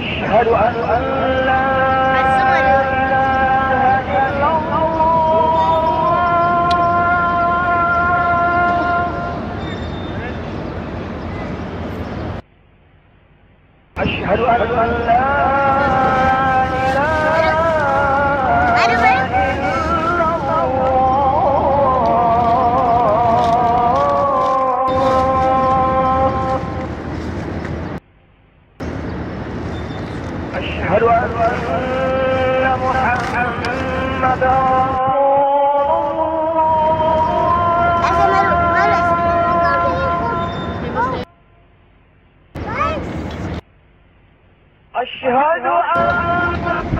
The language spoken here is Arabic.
أشهد أن لا أشهد أن لا أشهد أن محمدا أشهد أن